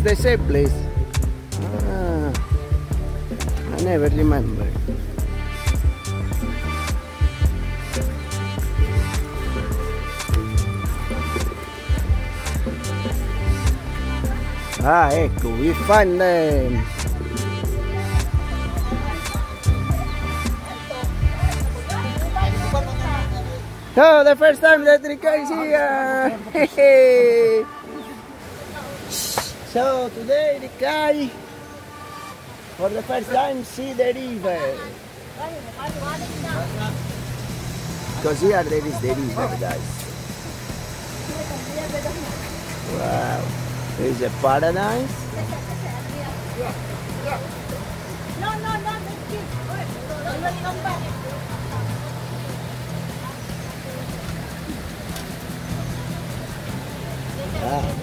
As they say, please. Ah, I never remember. Ah, ecco, we find them. Oh, the first time that Recay is here. So today the guy for the first time see the river. Because here there is the river guys. Wow. Is a paradise. No, no, no.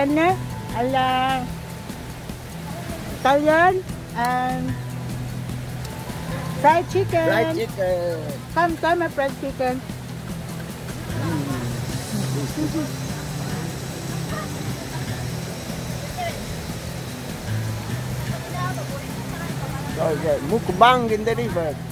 Penne alla Italian and fried chicken. Fried chicken. Come, come, fried chicken. So the mukbang in the river.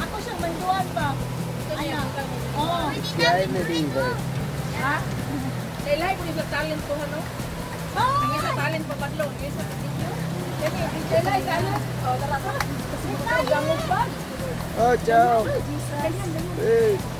Ako siyang manduan ba? Ayan. Oo. Kaya in the river. Ha? Lailay talent ko, ano? Oo. Ang sa talent pa badlo. Yung sa video. Dili, lailay ka, ano? O, tara ka. Kasi gamot ba? Oh, ciao. Hey.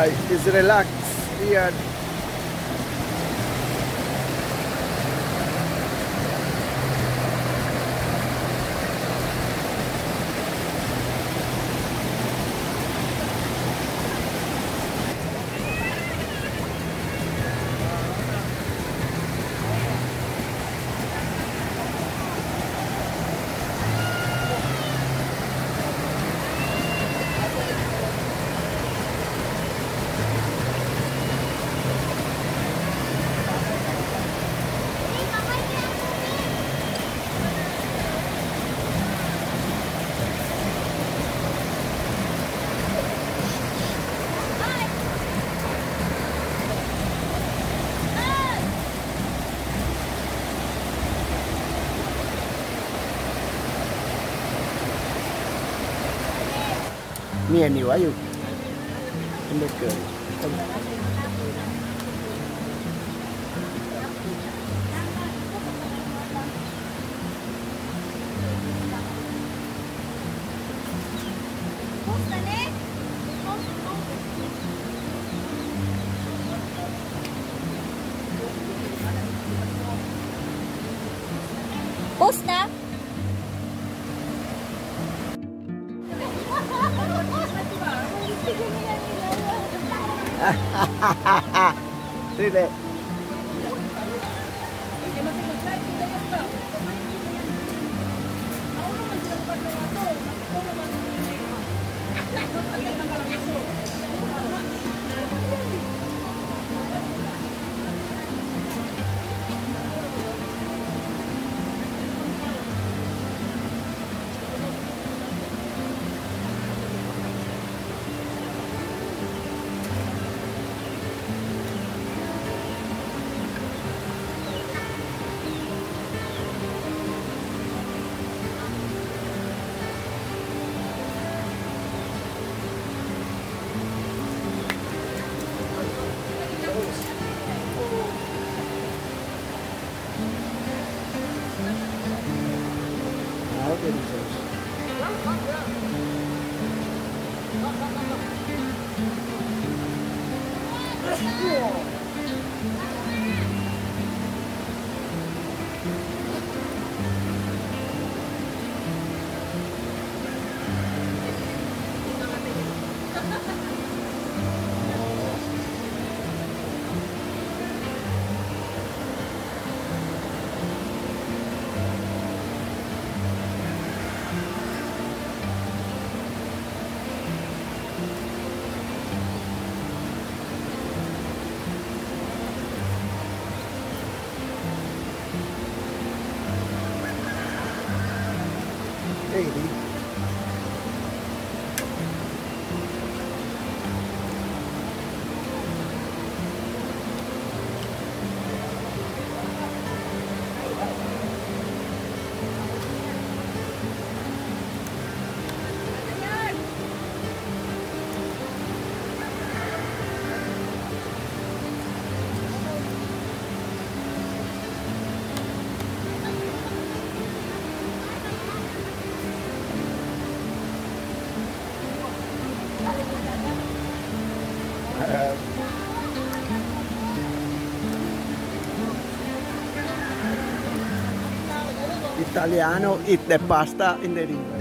Guy is relaxed here. Millennial, are you? Sige. Vedi? Italiano, eat the pasta in the.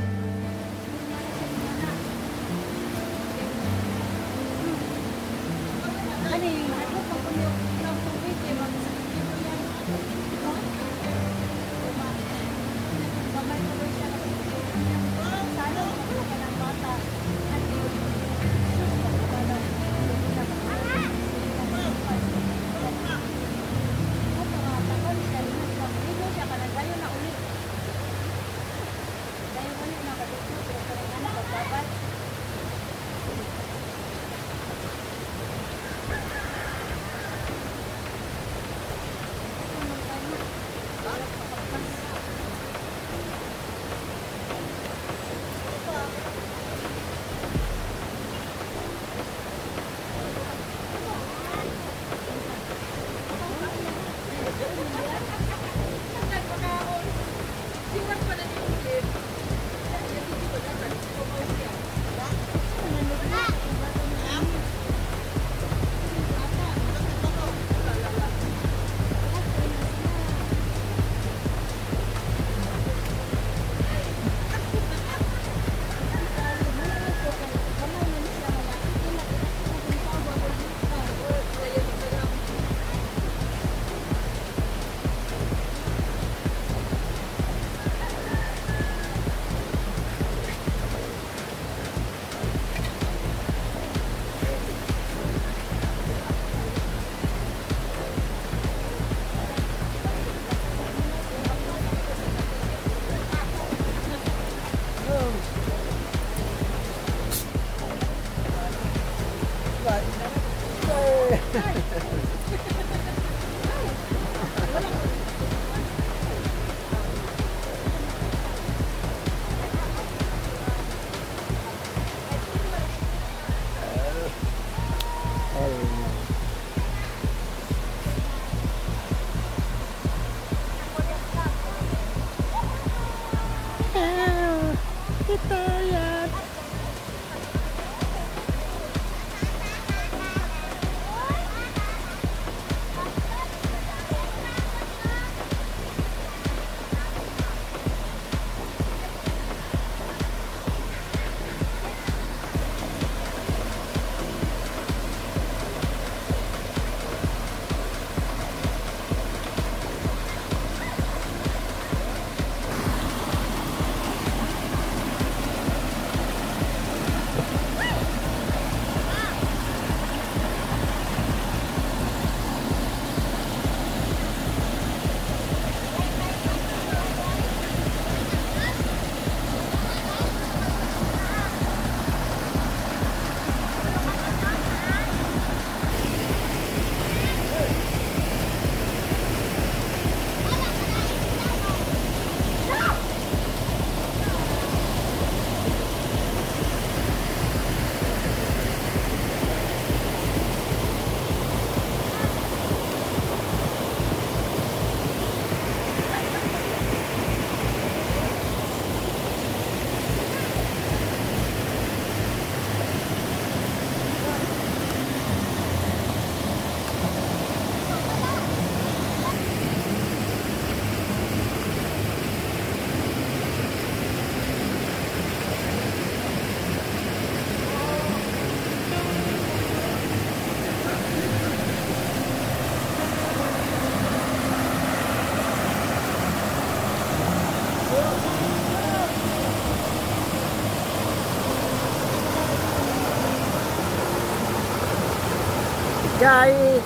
Já aí!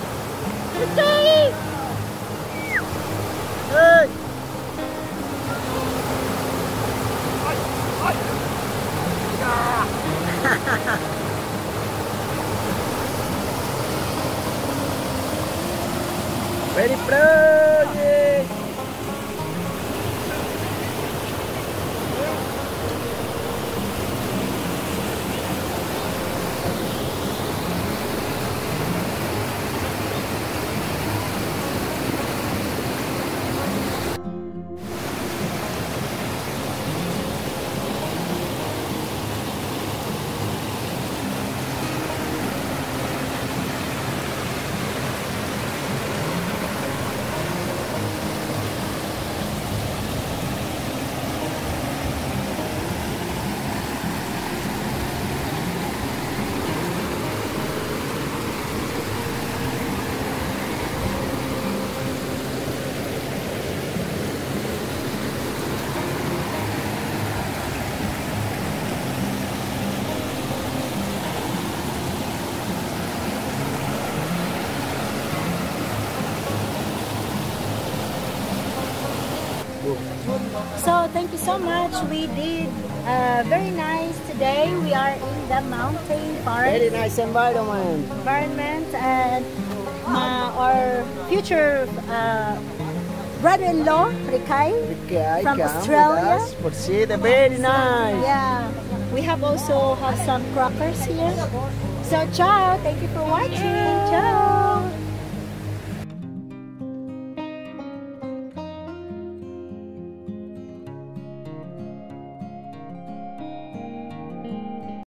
Está aí! Ei! Very proud! Thank you so much. We did uh, very nice today. We are in the mountain Very nice environment. environment and my, our future uh, brother-in-law Recay. Okay, From Australia? for see the very nice. Yeah, we have also have some crackers here. So ciao, thank you for watching. Ciao.